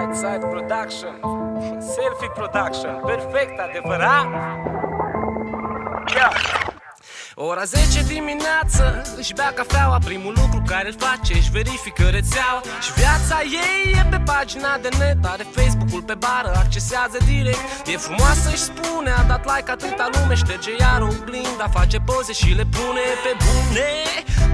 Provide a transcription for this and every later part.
Right Side Production Selfie Production Perfect, adevărat? Yeah. Ora 10 dimineață Își bea cafeaua Primul lucru care îl face Își verifică rețeaua. Și viața ei e pe pagina de net Are Facebook-ul pe bară Accesează direct. E frumoasă și spune A dat like atâta lume Șterge iar oglinda Face poze și le pune pe bune.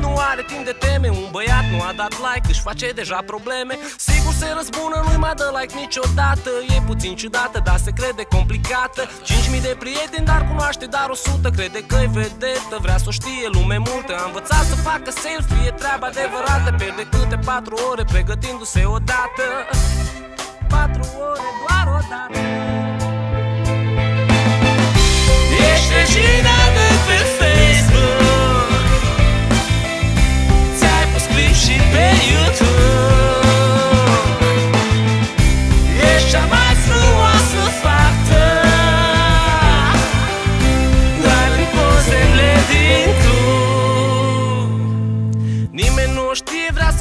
Nu are timp de teme Un băiat nu a dat like Își face deja probleme. Sigur se răzbună Nu-i mai dă like niciodată. E puțin ciudată Dar se crede complicată. 5.000 de prieteni Dar cunoaște dar 100 Crede că-i vedetă multă Vrea să o știe lume multă. A învățat să facă selfie, e treaba adevărată. Pierde câte patru ore pregătindu-se odată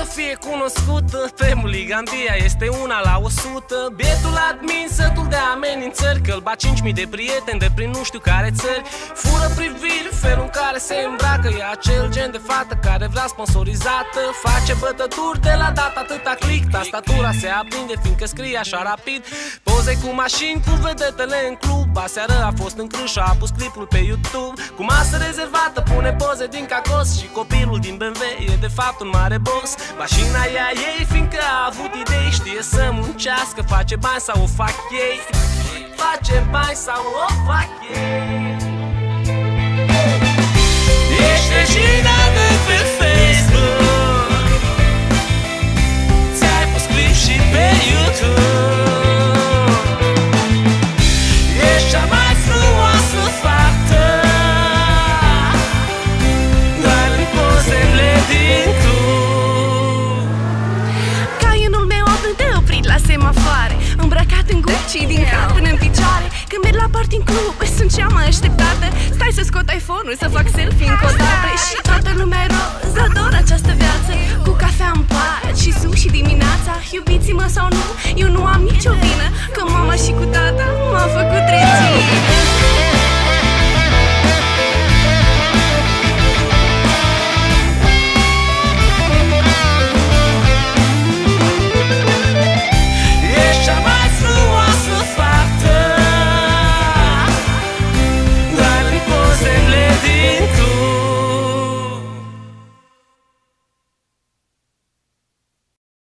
fie cunoscută Family Gambia este una la 100 Bietul admin sătul de amenințări Că-l bat 5.000 de prieteni de prin nu știu care țări. Fură priviri, felul în care se îmbracă. E acel gen de fată care vrea sponsorizată. Face bătături de la data atâta click. Tastatura se aprinde fiindcă scrie așa rapid. Poze cu mașini, cu vedetele în club. Aseară a fost în crâșa, a pus clipul pe YouTube. Cu masă rezervată, pune poze din cacos. Și copilul din BMW e de fapt un mare boss. Mașina e a ei fiindcă a avut idei. Știe să muncească, face bani sau o fac ei. Face bani sau o fac ei Și din cap până în picioare. Când merg la party în club, sunt cea mai așteptată. Stai să scot iPhone-ul, să fac selfie încă o dată Și toată lumea e roz, ador această viață. Cu cafea în pat și sushi dimineața. Iubiți-mă sau nu, eu nu am nicio vină Că mama și cu tata m-a făcut regină